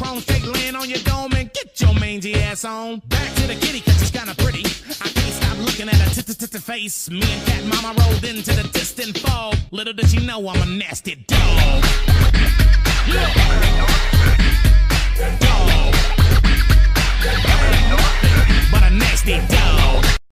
chrome straight laying on your dome and get your mangy ass on. Back to the kitty, cause she's kinda pretty. I can't stop looking at her t-t-t face. Me and cat mama rolled into the distant fog. Little did she know I'm a nasty dog.